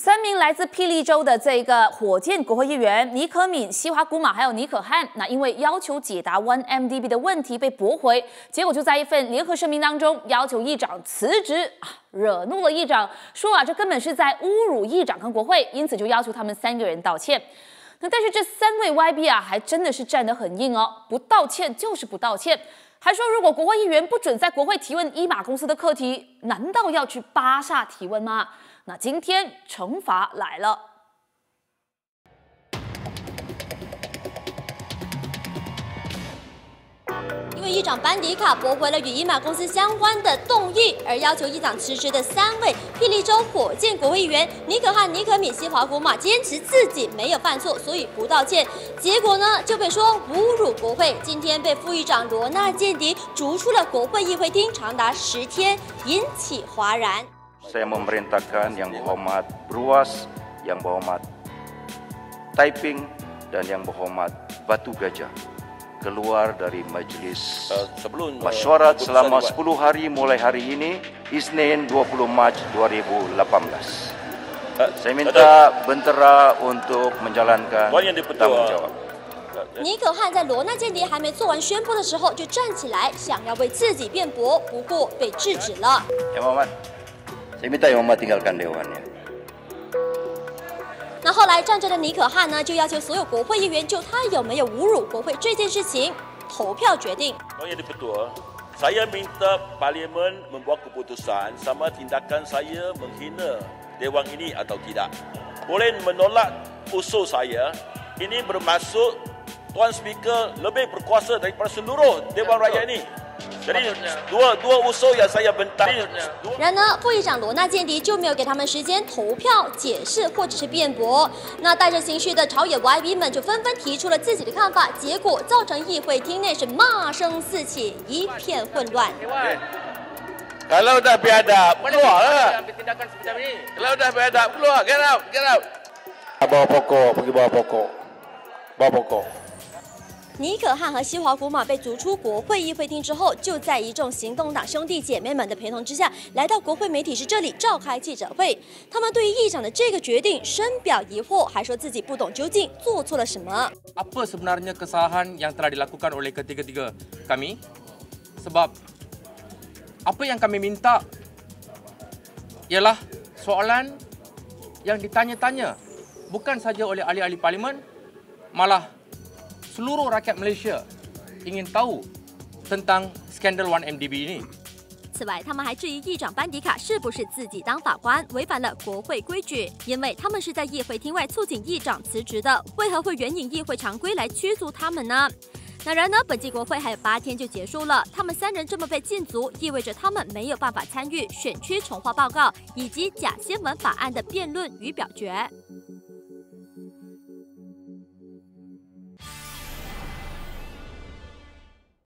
三名来自霹雳州的这个火箭国会议员尼可敏、西华古马还有尼可汉，那因为要求解答 One MDB 的问题被驳回，结果就在一份联合声明当中要求议长辞职啊，惹怒了议长，说啊这根本是在侮辱议长跟国会，因此就要求他们三个人道歉。那但是这三位 YB 啊，还真的是站得很硬哦，不道歉就是不道歉，还说如果国会议员不准在国会提问伊马公司的课题，难道要去巴萨提问吗？那今天惩罚来了。因为议长班迪卡驳回了与伊马公司相关的动议，而要求议长辞职的三位霹雳州火箭国会议员尼可汉、尼可米、西华古马坚持自己没有犯错，所以不道歉。结果呢，就被说侮辱国会。今天被副议长罗纳健迪逐出了国会议会厅长达十天，引起哗然。saya memerintahkan yang berhormat Bruas, yang berhormat Taiping dan yang berhormat Batu Gajah keluar dari majlis uh, sebelum mesyuarat selama 10 hari mulai hari ini Isnin 20 Mac 2018. Uh, Saya minta bentera untuk menjalankan tanggungjawab. 尼可汉在罗纳间谍还没做完宣布的时候，就站起来想要为自己辩驳，不过被制止了。 Yang Muhammad, saya minta Yang Muhammad tinggalkan dewan ya. 那后来站着的尼可汉呢，就要求所有国会议员就他有没有侮辱国会这件事情投票决定。Yang Ketua, saya minta Parlimen membuat keputusan sama tindakan saya menghina Dewan ini atau tidak. Boleh menolak usul saya. Ini bermaksud Tuan Speaker lebih berkuasa daripada seluruh Dewan Rakyat ini. 然而，副议长罗纳健迪就没有给他们时间投票、解释或者是辩驳。那带着情绪的朝野 YB 们就纷纷提出了自己的看法，结果造成议会厅内是骂声四起，一片混乱。Kalau dah biadab, keluar lah. Kalau dah biadab, keluar. Get out, get out. Bawa pokok, pergi bawa pokok. Bawa pokok. 尼可汉和西华古马被逐出国会议会厅之后，就在一众行动党兄弟姐妹们的陪同之下，来到国会媒体室这里召开记者会。他们对于议长的这个决定深表疑惑，还说自己不懂究竟做错了什么。Apa sebenarnya kesalahan yang telah dilakukan oleh ketiga-tiga kami? Sebab apa yang kami minta ialah soalan yang ditanya-tanya bukan saja oleh ahli-ahli parlimen, malah seluruh rakyat Malaysia ingin tahu tentang skandal One MDB ini. 此外，他们还质疑议长班迪卡是不是自己当法官违反了国会规矩，因为他们是在议会厅外促请议长辞职的，为何会援引议会常规来驱逐他们呢？那然而，本届国会还有八天就结束了，他们三人这么被禁足，意味着他们没有办法参与选区重划报告以及假新闻法案的辩论与表决。